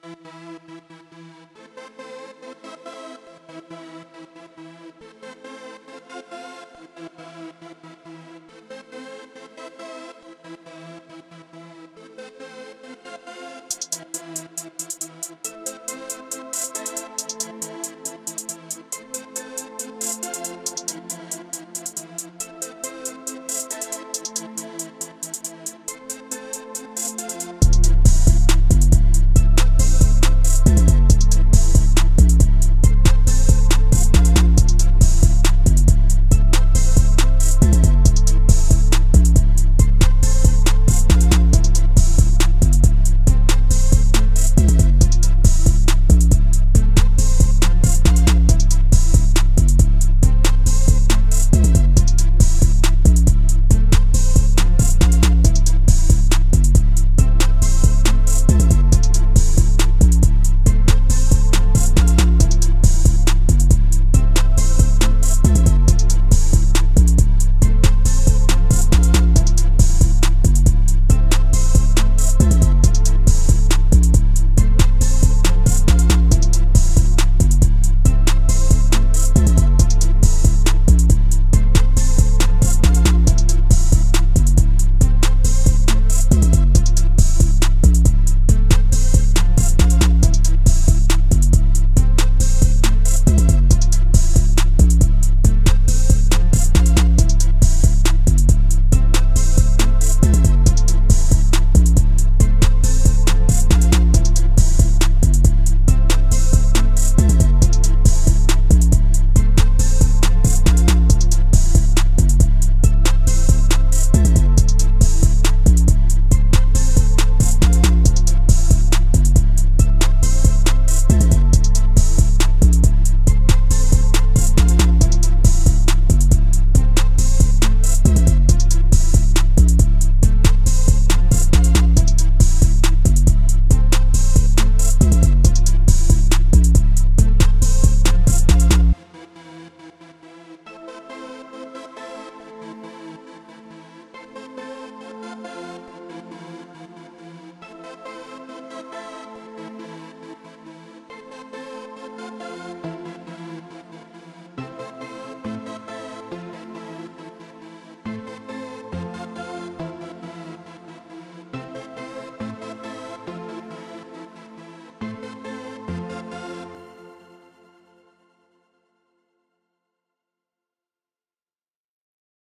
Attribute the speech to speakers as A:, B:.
A: Música